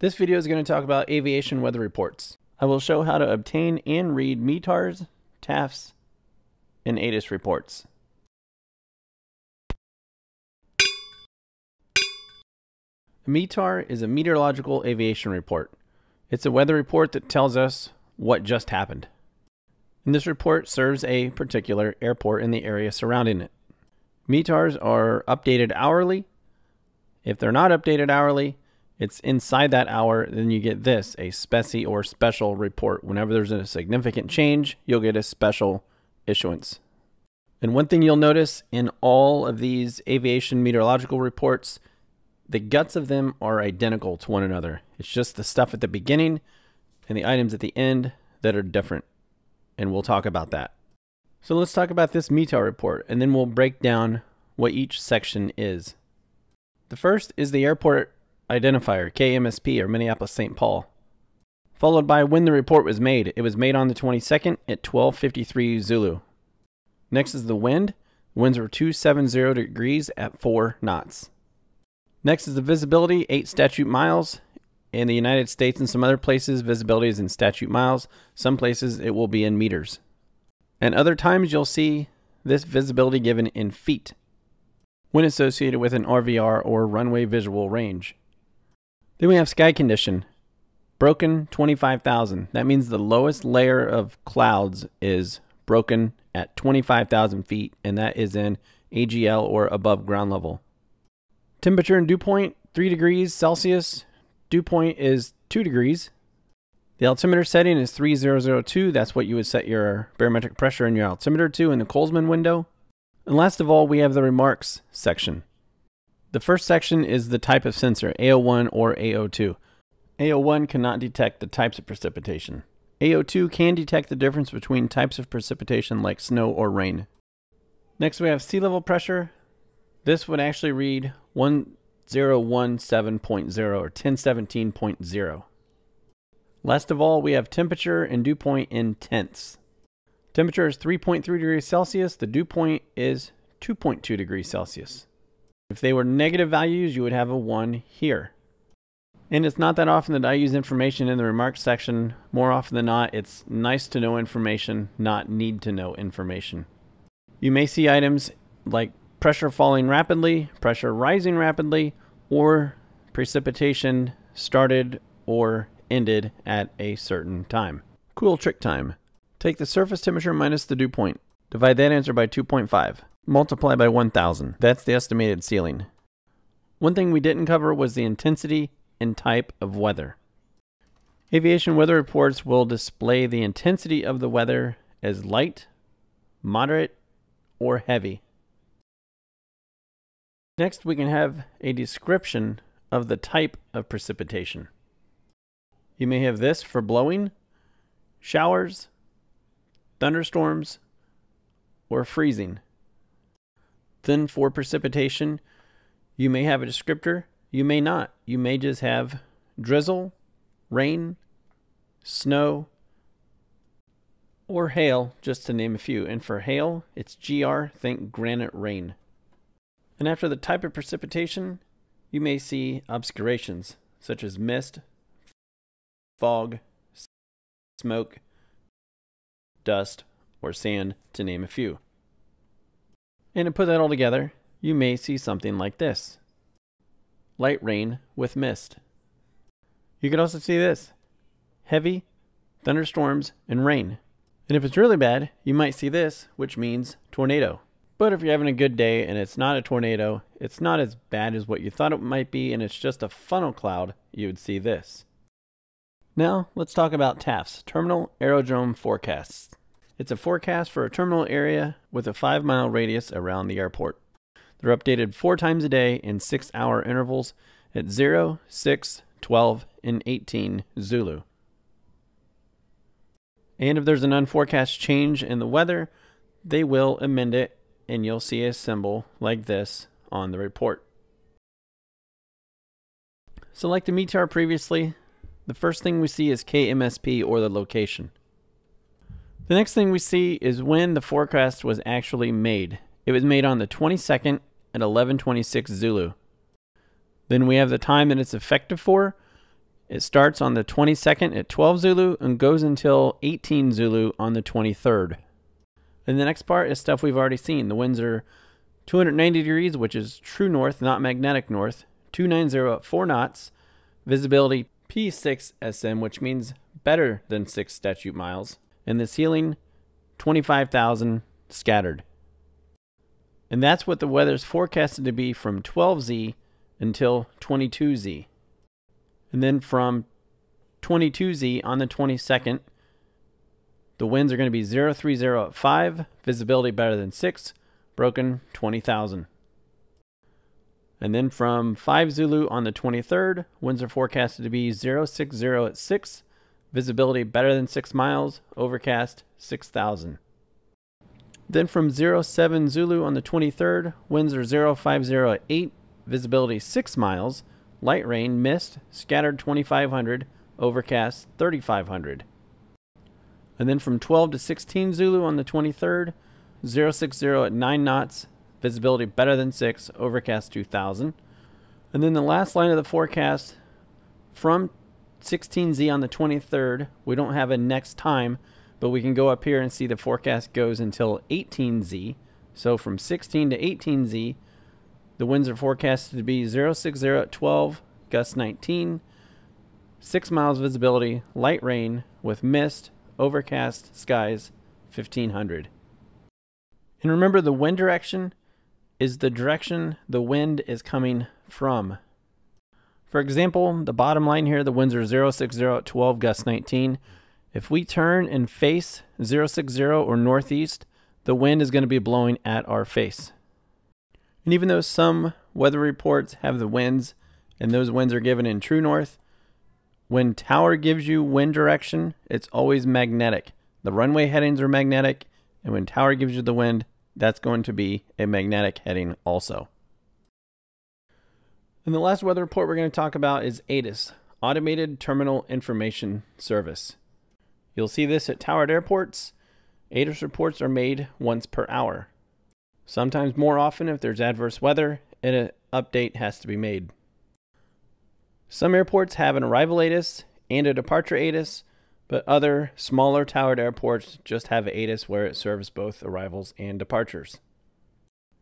This video is going to talk about aviation weather reports. I will show how to obtain and read METARs, TAFs, and ATIS reports. A METAR is a meteorological aviation report. It's a weather report that tells us what just happened. And this report serves a particular airport in the area surrounding it. METARs are updated hourly. If they're not updated hourly, it's inside that hour, then you get this, a speci or special report. Whenever there's a significant change, you'll get a special issuance. And one thing you'll notice in all of these aviation meteorological reports, the guts of them are identical to one another. It's just the stuff at the beginning and the items at the end that are different. And we'll talk about that. So let's talk about this METAR report, and then we'll break down what each section is. The first is the airport identifier, KMSP, or Minneapolis St. Paul. Followed by when the report was made. It was made on the 22nd at 1253 Zulu. Next is the wind. winds were 270 degrees at 4 knots. Next is the visibility, 8 statute miles. In the United States and some other places, visibility is in statute miles. Some places it will be in meters. And other times you'll see this visibility given in feet when associated with an RVR or runway visual range. Then we have sky condition. Broken 25,000. That means the lowest layer of clouds is broken at 25,000 feet, and that is in AGL or above ground level. Temperature and dew point 3 degrees Celsius. Dew point is 2 degrees. The altimeter setting is 3002. That's what you would set your barometric pressure in your altimeter to in the Kollsman window. And last of all, we have the remarks section. The first section is the type of sensor, AO1 or AO2. AO1 cannot detect the types of precipitation. AO2 can detect the difference between types of precipitation like snow or rain. Next we have sea level pressure. This would actually read 1017.0 or 1017.0. Last of all, we have temperature and dew point in tenths. Temperature is 3.3 degrees Celsius. The dew point is 2.2 degrees Celsius. If they were negative values, you would have a 1 here. And it's not that often that I use information in the remarks section. More often than not, it's nice to know information, not need to know information. You may see items like pressure falling rapidly, pressure rising rapidly, or precipitation started or ended at a certain time. Cool trick time. Take the surface temperature minus the dew point. Divide that answer by 2.5 multiply by 1000. That's the estimated ceiling. One thing we didn't cover was the intensity and type of weather. Aviation weather reports will display the intensity of the weather as light, moderate, or heavy. Next, we can have a description of the type of precipitation. You may have this for blowing, showers, thunderstorms, or freezing. Then for precipitation, you may have a descriptor, you may not. You may just have drizzle, rain, snow, or hail, just to name a few. And for hail, it's GR, think granite rain. And after the type of precipitation, you may see obscurations, such as mist, fog, smoke, dust, or sand, to name a few. And to put that all together, you may see something like this. Light rain with mist. You could also see this. Heavy thunderstorms and rain. And if it's really bad, you might see this, which means tornado. But if you're having a good day and it's not a tornado, it's not as bad as what you thought it might be, and it's just a funnel cloud, you would see this. Now, let's talk about TAFs, Terminal Aerodrome Forecasts. It's a forecast for a terminal area with a five mile radius around the airport. They're updated four times a day in six hour intervals at 0, 6, 12, and 18 Zulu. And if there's an unforecast change in the weather, they will amend it and you'll see a symbol like this on the report. So like the METAR previously, the first thing we see is KMSP or the location. The next thing we see is when the forecast was actually made. It was made on the 22nd at 1126 Zulu. Then we have the time that it's effective for, It starts on the 22nd at 12 Zulu and goes until 18 Zulu on the 23rd. And the next part is stuff we've already seen. The winds are 290 degrees, which is true north, not magnetic north. 290 at 4 knots. Visibility P6 SM, which means better than 6 statute miles. And the ceiling 25,000 scattered. And that's what the weather's forecasted to be from 12Z until 22Z. And then from 22Z on the 22nd, the winds are going to be 030 at 5, visibility better than 6, broken 20,000. And then from 5 Zulu on the 23rd, winds are forecasted to be 060 at 6, visibility better than 6 miles, overcast 6,000. Then from 07 Zulu on the 23rd, winds are 050 at 8, visibility 6 miles, light rain, mist, scattered 2500, overcast 3500. And then from 12 to 16 Zulu on the 23rd, 060 at 9 knots, visibility better than 6, overcast 2000. And then the last line of the forecast from 16Z on the 23rd, we don't have a next time, but we can go up here and see the forecast goes until 18Z. So from 16 to 18Z, the winds are forecasted to be 060 at 12, gust 19, 6 miles visibility, light rain with mist, overcast skies, 1500. And remember, the wind direction is the direction the wind is coming from. For example, the bottom line here, the winds are 060 at 12, gust 19. If we turn and face 060 or northeast, the wind is going to be blowing at our face. And even though some weather reports have the winds, and those winds are given in true north, when tower gives you wind direction, it's always magnetic. The runway headings are magnetic, and when tower gives you the wind, that's going to be a magnetic heading also. And the last weather report we're going to talk about is ATIS, Automated Terminal Information Service. You'll see this at towered airports. ATIS reports are made once per hour. Sometimes more often if there's adverse weather, an update has to be made. Some airports have an arrival ATIS and a departure ATIS, but other smaller towered airports just have ATIS where it serves both arrivals and departures.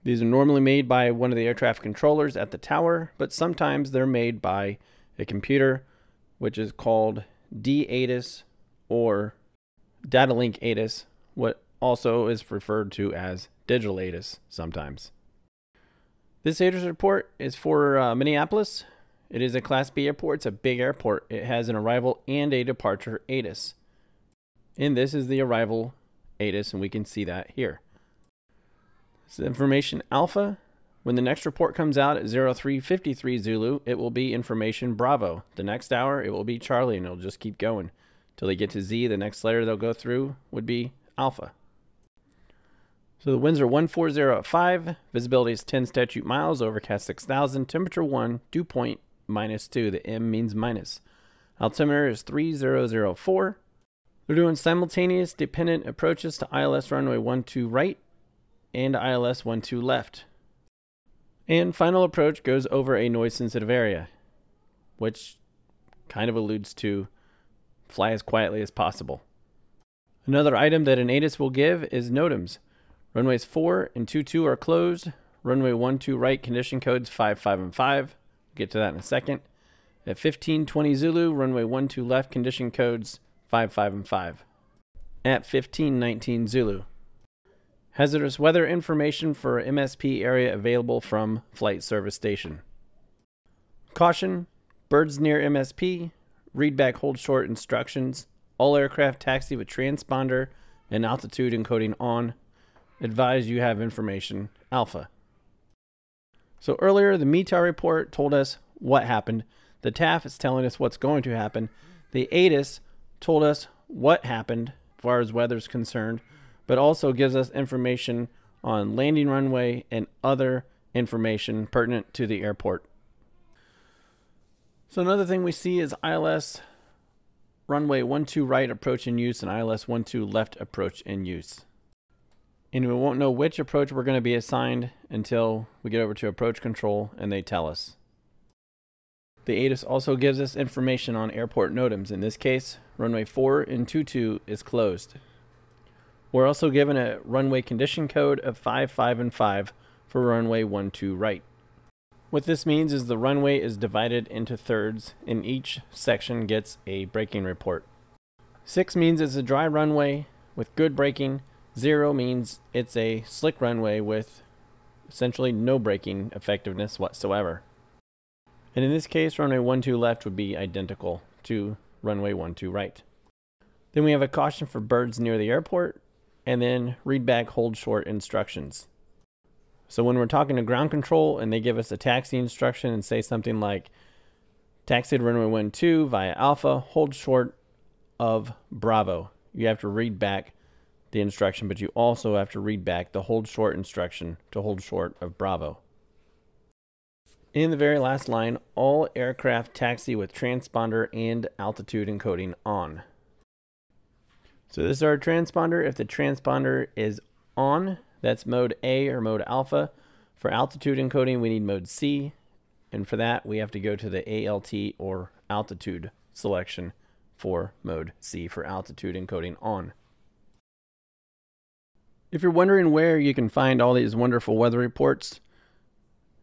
These are normally made by one of the air traffic controllers at the tower, but sometimes they're made by a computer, which is called D-ATIS or Data Link ATIS, what also is referred to as digital ATIS sometimes. This ATIS report is for uh, Minneapolis. It is a Class B airport. It's a big airport. It has an arrival and a departure ATIS. And this is the arrival ATIS, and we can see that here. This is information alpha. When the next report comes out at 0353 Zulu, it will be information Bravo. The next hour, it will be Charlie, and it'll just keep going. Till they get to Z, the next letter they'll go through would be Alpha. So the winds are 140 at 5, visibility is 10 statute miles, overcast 6,000, temperature 1, dew point minus 2, the M means minus. Altimeter is 3004. They're doing simultaneous dependent approaches to ILS runway 12 right and ILS 12 left. And final approach goes over a noise sensitive area, which kind of alludes to fly as quietly as possible. Another item that an ATIS will give is NOTAMs. Runways 4 and 22 are closed. Runway 12 right condition codes 5, 5, and 5. We'll get to that in a second. At 1520 Zulu, runway 12 left condition codes 5, 5, and 5. At 1519 Zulu. Hazardous weather information for MSP area available from Flight Service Station. Caution, birds near MSP, read back hold short instructions, all aircraft taxi with transponder and altitude encoding on, advise you have information alpha. So earlier, the METAR report told us what happened. The TAF is telling us what's going to happen. The ATIS told us what happened as far as weather is concerned, but also gives us information on landing runway and other information pertinent to the airport. So another thing we see is ILS runway 12 right approach in use and ILS 12 left approach in use. And we won't know which approach we're going to be assigned until we get over to approach control and they tell us. The ATIS also gives us information on airport NOTAMs. In this case, runway 4 and 22 is closed. We're also given a runway condition code of 5, 5, and 5 for runway 1, 2 right. What this means is the runway is divided into thirds and each section gets a braking report. 6 means it's a dry runway with good braking. 0 means it's a slick runway with essentially no braking effectiveness whatsoever. And in this case, runway 12 left would be identical to runway 12 right. Then we have a caution for birds near the airport, and then read back hold short instructions. So when we're talking to ground control and they give us a taxi instruction and say something like, taxi to runway 12 via Alpha, hold short of Bravo. You have to read back the instruction, but you also have to read back the hold short instruction to hold short of Bravo. In the very last line, all aircraft taxi with transponder and altitude encoding on. So this is our transponder. If the transponder is on, that's mode A or mode alpha. For altitude encoding, we need mode C. And for that, we have to go to the ALT or altitude selection for mode C for altitude encoding on. If you're wondering where you can find all these wonderful weather reports,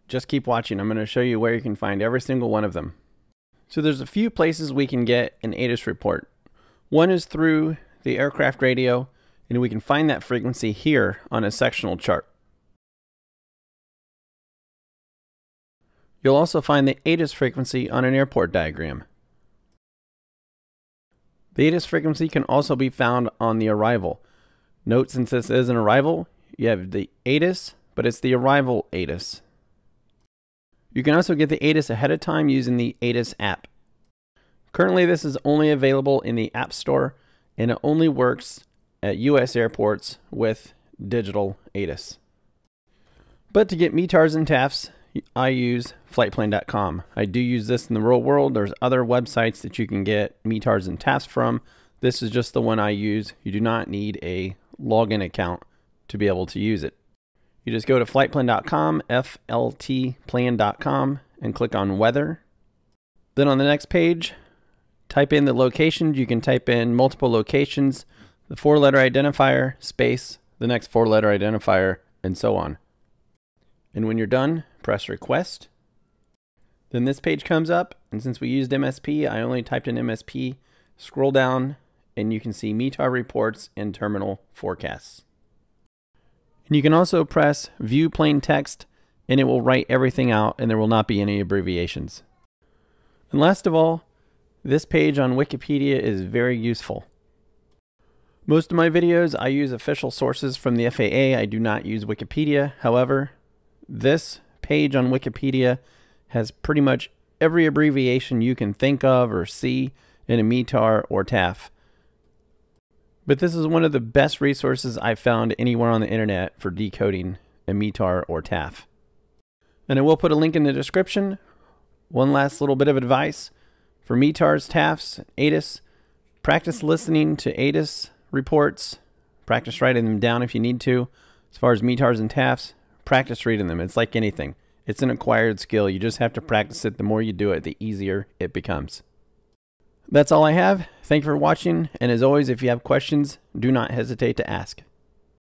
just keep watching. I'm going to show you where you can find every single one of them. So there's a few places we can get an ATIS report. One is through the aircraft radio and we can find that frequency here on a sectional chart. You'll also find the ATIS frequency on an airport diagram. The ATIS frequency can also be found on the arrival. Note since this is an arrival, you have the ATIS, but it's the arrival ATIS. You can also get the ATIS ahead of time using the ATIS app. Currently this is only available in the App Store and it only works at U.S. airports with digital ATIS. But to get METARs and TAFs, I use flightplan.com. I do use this in the real world. There's other websites that you can get METARs and TAFs from. This is just the one I use. You do not need a login account to be able to use it. You just go to flightplan.com, fltplan.com, and click on weather. Then on the next page, type in the locations. You can type in multiple locations the four letter identifier, space, the next four letter identifier, and so on. And when you're done, press request. Then this page comes up, and since we used MSP, I only typed in MSP. Scroll down, and you can see METAR reports and terminal forecasts. And you can also press view plain text, and it will write everything out, and there will not be any abbreviations. And last of all, this page on Wikipedia is very useful. Most of my videos, I use official sources from the FAA. I do not use Wikipedia. However, this page on Wikipedia has pretty much every abbreviation you can think of or see in a METAR or TAF. But this is one of the best resources I've found anywhere on the internet for decoding a METAR or TAF. And I will put a link in the description. One last little bit of advice for METARs, TAFs, ATIS. Practice listening to ATIS reports. Practice writing them down if you need to. As far as METARs and TAFs, practice reading them. It's like anything. It's an acquired skill. You just have to practice it. The more you do it, the easier it becomes. That's all I have. Thank you for watching. And as always, if you have questions, do not hesitate to ask.